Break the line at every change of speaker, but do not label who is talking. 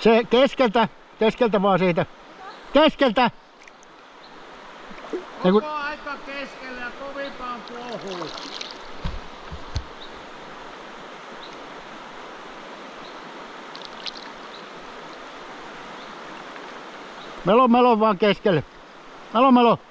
Se keskeltä, keskeltä vaan siitä. Keskeltä! Ja kun-
aika keskellä ja kovimpaan kuohuu.
Melo melo vaan keskelle. Melo melo.